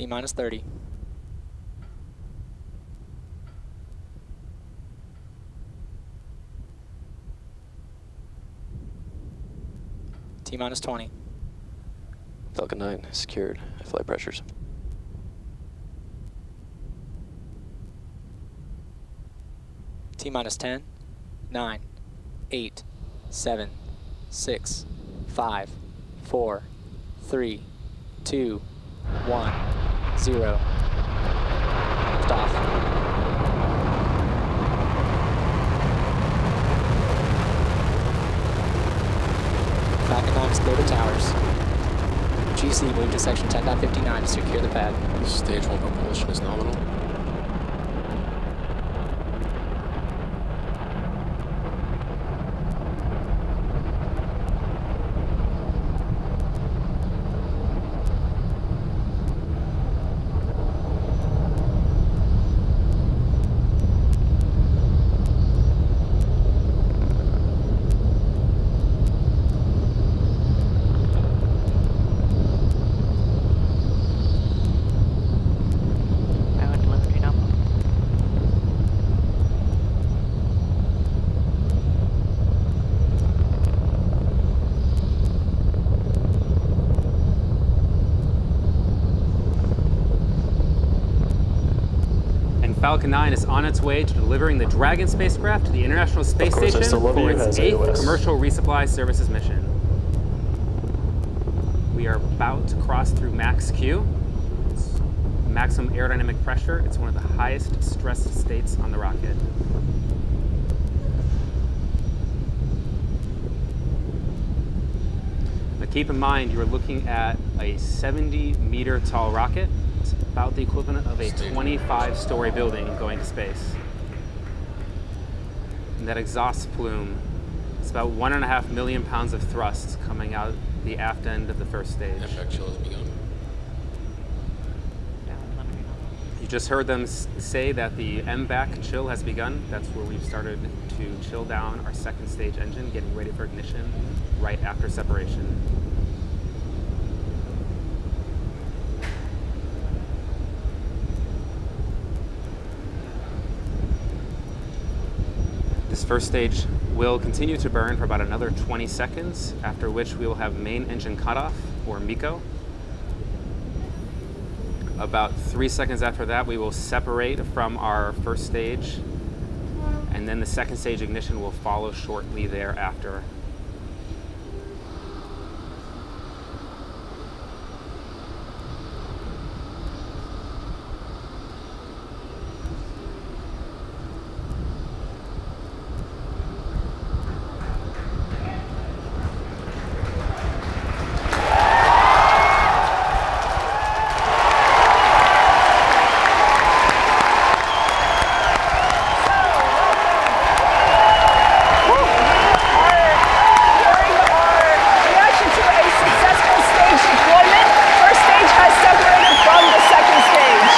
T minus 30. T minus 20. Falcon 9 secured flight pressures. T minus 10, 9, 8, 7, 6, 5, 4, 3, 2, 1, 0. Lift off. Falcon 9 is clear to towers. GC move to section 10.59 to secure the pad. Stage 1 propulsion is nominal. Power telemetry nominal. And Falcon 9 is on its way to delivering the Dragon spacecraft to the International Space course, Station for its eighth commercial resupply services mission. We are about to cross through max Q. It's maximum aerodynamic pressure. It's one of the highest stress states on the rocket. Now keep in mind, you're looking at a 70 meter tall rocket. About the equivalent of a 25 story building going to space. And that exhaust plume, it's about one and a half million pounds of thrust coming out the aft end of the first stage. MVAC chill has begun. Power telemetry nominal. You just heard them say that the MVAC chill has begun. That's where we've started to chill down our second stage engine, getting ready for ignition right after separation. This first stage will continue to burn for about another 20 seconds, after which we will have main engine cutoff, or MECO. About three seconds after that, we will separate from our first stage, and then the second stage ignition will follow shortly thereafter. During our reaction to a successful stage deployment, first stage has separated from the second stage.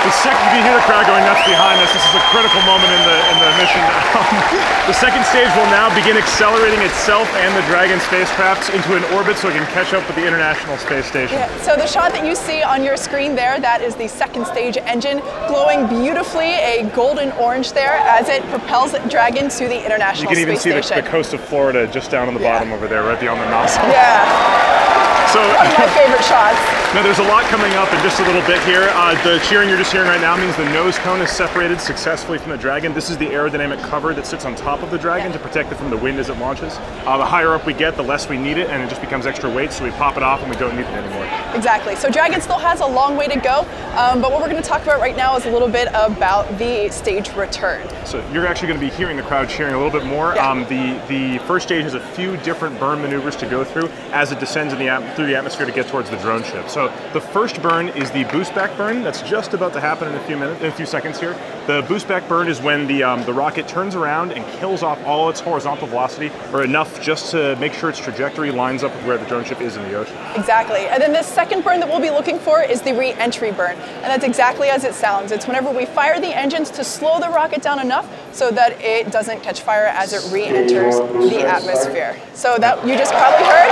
The second, you can hear the crowd going nuts behind us. This is a critical moment in the in the mission. Um, the second stage will now begin accelerating itself and the Dragon spacecraft into an orbit so it can catch up with the International Space Station. Yeah, so the shot that you see on your screen there, that is the second stage engine glowing beautifully, a golden orange there as it propels Dragon to the International. You can even Space see the, Station. the coast of Florida just down on the Yeah. bottom over there, right beyond the nozzle. yeah, So one of my favorite shots. Now there's a lot coming up in just a little bit here. Uh, the cheering you're just hearing right now means the nose cone is separated successfully from the Dragon. This is the aerodynamic cover that sits on top of the Dragon to protect it from the wind as it launches. Uh, the higher up we get, the less we need it, and it just becomes extra weight, so we pop it off and we don't need it anymore. Exactly. So Dragon still has a long way to go, um, but what we're going to talk about right now is a little bit about the stage return. So you're actually going to be hearing the crowd cheering a little bit more. Yeah. Um, the the first stage has a few different burn maneuvers to go through as it descends in the at- through the atmosphere to get towards the drone ship. So the first burn is the boost back burn. That's just about to happen in a few minutes, in a few seconds here. The boost back burn is when the um, the rocket turns around and kills off all its horizontal velocity, or enough just to make sure its trajectory lines up with where the drone ship is in the ocean. Exactly. And then the second burn that we'll be looking for is the re-entry burn. And that's exactly as it sounds. It's whenever we fire the engines to slow the rocket down enough so that it doesn't catch fire as it re-enters the atmosphere. So that you just probably heard,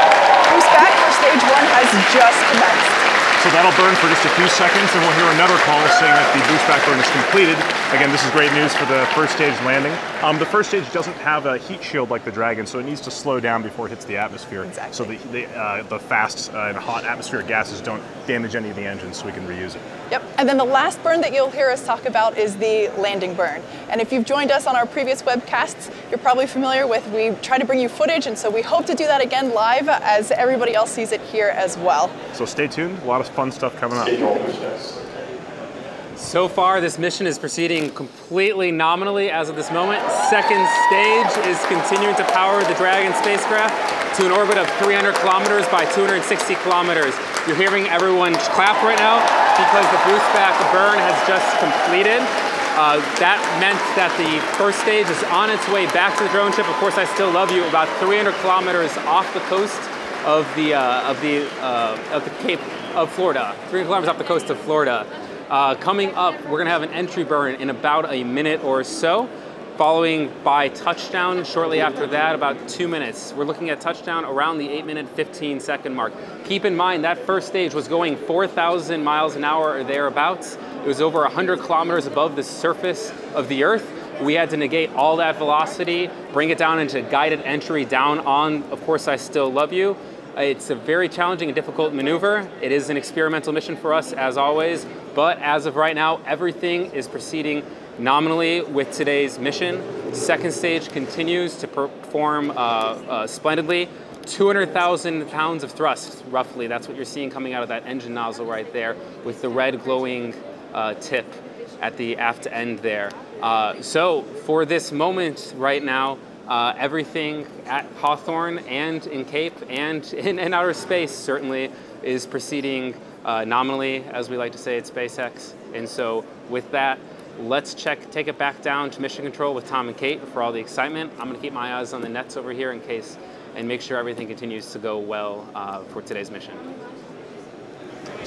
boost back for stage one has just commenced. So that'll burn for just a few seconds, and we'll hear another call saying that the boost back burn is completed. Again, this is great news for the first stage landing. Um, the first stage doesn't have a heat shield like the Dragon, so it needs to slow down before it hits the atmosphere. Exactly. So the, the, uh, the fast uh, and hot atmospheric gases don't damage any of the engines, so we can reuse it. Yep. And then the last burn that you'll hear us talk about is the landing burn. And if you've joined us on our previous webcasts, you're probably familiar with we try to bring you footage, and so we hope to do that again live as everybody else sees it here as well. So stay tuned. A lot of fun stuff coming up. So far, this mission is proceeding completely nominally as of this moment. Second stage is continuing to power the Dragon spacecraft to an orbit of 300 kilometers by 260 kilometers. You're hearing everyone clap right now because the boost back burn has just completed. Uh, that meant that the first stage is on its way back to the drone ship. Of course, I still love you. About 300 kilometers off the coast of the uh, of the uh, of the Cape of Florida. 300 kilometers off the coast of Florida. Uh, coming up, we're gonna have an entry burn in about a minute or so, following by touchdown shortly after that, about two minutes. We're looking at touchdown around the eight minute, 15 second mark. Keep in mind that first stage was going 4,000 miles an hour or thereabouts. It was over 100 kilometers above the surface of the Earth. We had to negate all that velocity, bring it down into guided entry down on, of course, I Still Love You. It's a very challenging and difficult maneuver. It is an experimental mission for us, as always, but as of right now, everything is proceeding nominally with today's mission. Second stage continues to perform uh, uh, splendidly. 200,000 pounds of thrust, roughly. That's what you're seeing coming out of that engine nozzle right there with the red glowing uh, tip at the aft end there. Uh, so for this moment right now, uh, everything at Hawthorne and in Cape and in, in outer space certainly is proceeding uh, nominally, as we like to say at SpaceX. And so with that, let's check, take it back down to mission control with Tom and Kate for all the excitement. I'm gonna keep my eyes on the nets over here in case, and make sure everything continues to go well uh, for today's mission.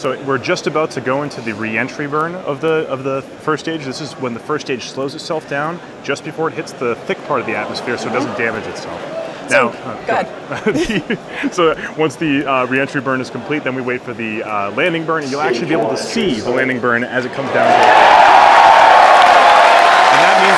So we're just about to go into the re-entry burn of the of the first stage. This is when the first stage slows itself down just before it hits the thick part of the atmosphere, so it doesn't damage itself. So, now, uh, go so once the uh, re-entry burn is complete, then we wait for the uh, landing burn, and you'll actually be able to see the landing burn as it comes down. To and that means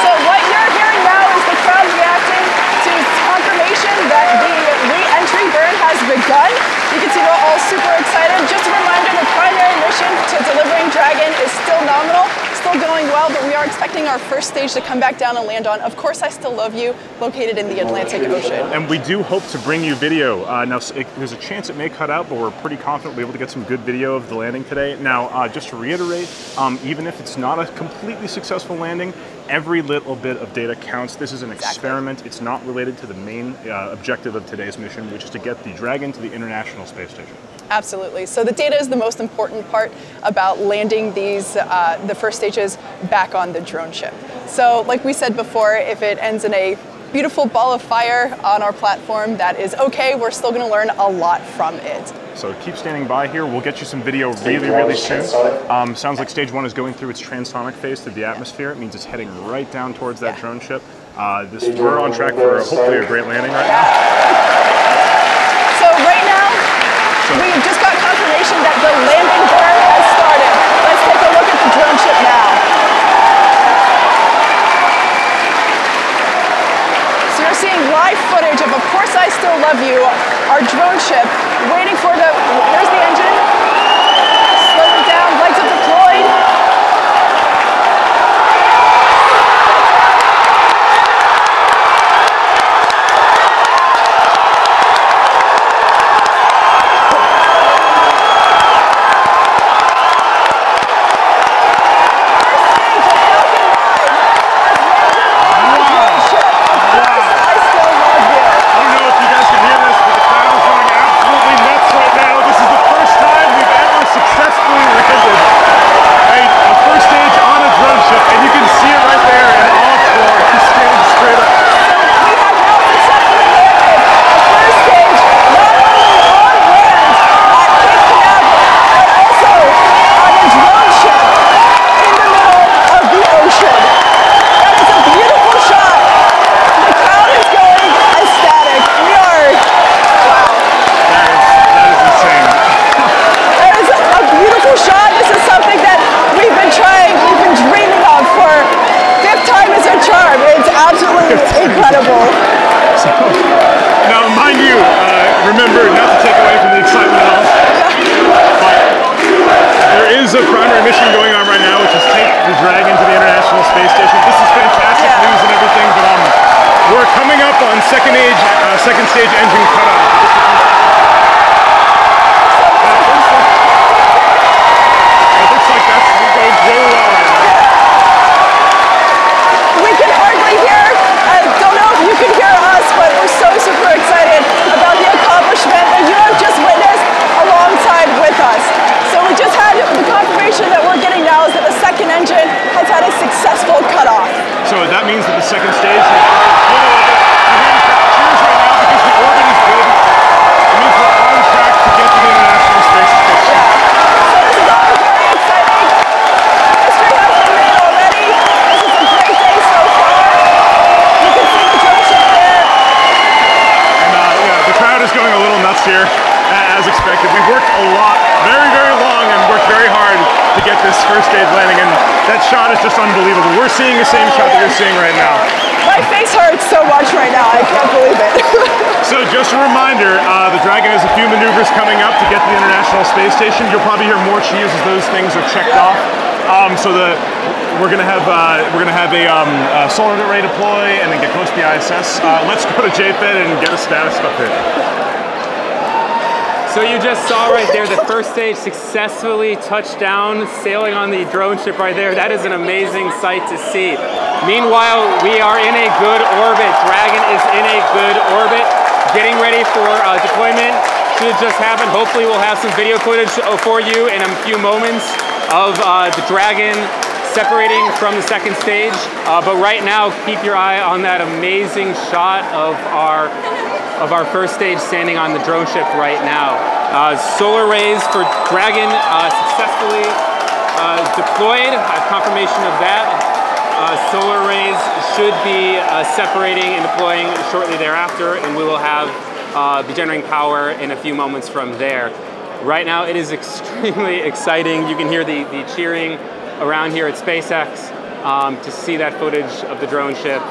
So what you're hearing now is the crowd reacting to confirmation that the re-entry burn has begun. You can see we're all super excited. Just a reminder, the primary mission to delivering Dragon is still nominal, still going well, but we are expecting our first stage to come back down and land on Of Course I Still Love You, located in the Atlantic Ocean. And we do hope to bring you video. Uh, now, it, there's a chance it may cut out, but we're pretty confident we'll be able to get some good video of the landing today. Now, uh, just to reiterate, um, even if it's not a completely successful landing, every little bit of data counts. This is an Exactly. experiment. It's not related to the main uh, objective of today's mission, which is to get the Dragon to the International Space Station. Absolutely. So the data is the most important part about landing these, uh, the first stages back on the drone ship. So like we said before, if it ends in a beautiful ball of fire on our platform, that is okay. We're still going to learn a lot from it. So keep standing by here. We'll get you some video really, really soon. Um, sounds like stage one is going through its transonic phase through the atmosphere. It means it's heading right down towards that Yeah. drone ship. Uh, this, we're on track for hopefully a great landing right now. Shot is just unbelievable. We're seeing the same shot that you're seeing right now. My face hurts so much right now. I can't believe it. So just a reminder, uh, the Dragon has a few maneuvers coming up to get to the International Space Station. You'll probably hear more cheers as those things are checked off. Um, so the we're gonna have uh, we're gonna have a, um, a solar array deploy and then get close to the ISS. Uh, let's go to JFED and get a status update. So you just saw right there the first stage successfully touched down, sailing on the drone ship right there. That is an amazing sight to see. Meanwhile, we are in a good orbit. Dragon is in a good orbit, getting ready for uh, deployment. Should just happen. Hopefully, we'll have some video footage uh, for you in a few moments of uh, the Dragon separating from the second stage. Uh, but right now, keep your eye on that amazing shot of our of our first stage standing on the drone ship right now. Uh, solar arrays for Dragon uh, successfully uh, deployed. I have confirmation of that. Uh, solar arrays should be uh, separating and deploying shortly thereafter, and we will have uh, be generating power in a few moments from there. Right now, it is extremely exciting. You can hear the, the cheering around here at SpaceX um, to see that footage of the drone ship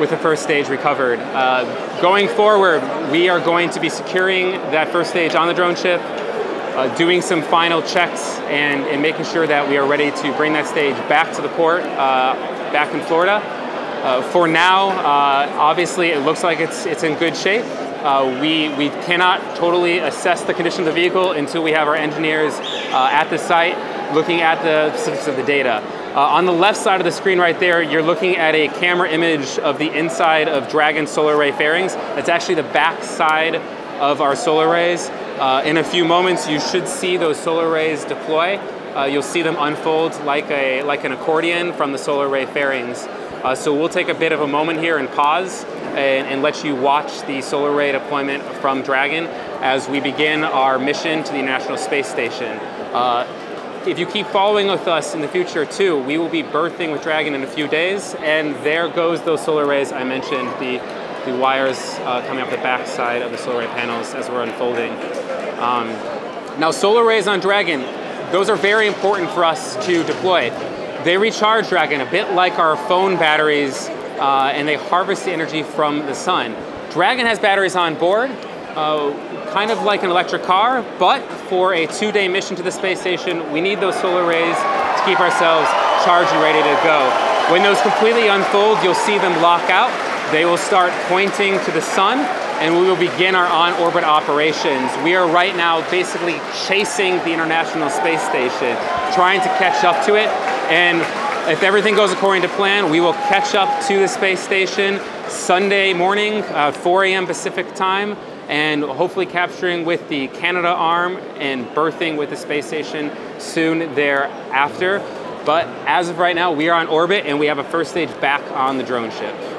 with the first stage recovered. Uh, going forward, we are going to be securing that first stage on the drone ship, uh, doing some final checks and, and making sure that we are ready to bring that stage back to the port, uh, back in Florida. Uh, for now, uh, obviously, it looks like it's, it's in good shape. Uh, we, we cannot totally assess the condition of the vehicle until we have our engineers at the site looking at the specifics of the data. Uh, on the left side of the screen right there, you're looking at a camera image of the inside of Dragon solar array fairings. That's actually the back side of our solar arrays. Uh, in a few moments, you should see those solar arrays deploy. Uh, you'll see them unfold like, a, like an accordion from the solar array fairings. Uh, so we'll take a bit of a moment here and pause and, and let you watch the solar array deployment from Dragon as we begin our mission to the International Space Station. Uh, if you keep following with us in the future too, we will be berthing with Dragon in a few days, and there goes those solar arrays I mentioned, the, the wires uh, coming up the back side of the solar array panels as we're unfolding. Um, now, solar arrays on Dragon, those are very important for us to deploy. They recharge Dragon a bit like our phone batteries, uh, and they harvest the energy from the sun. Dragon has batteries on board, uh, kind of like an electric car, but for a two-day mission to the space station, we need those solar arrays to keep ourselves charged and ready to go. When those completely unfold, you'll see them lock out. They will start pointing to the sun, and we will begin our on-orbit operations. We are right now basically chasing the International Space Station, trying to catch up to it, and if everything goes according to plan, we will catch up to the space station Sunday morning, uh, 4 a.m. Pacific time, and hopefully capturing with the Canadarm and berthing with the space station soon thereafter. But as of right now, we are on orbit and we have a first stage back on the drone ship.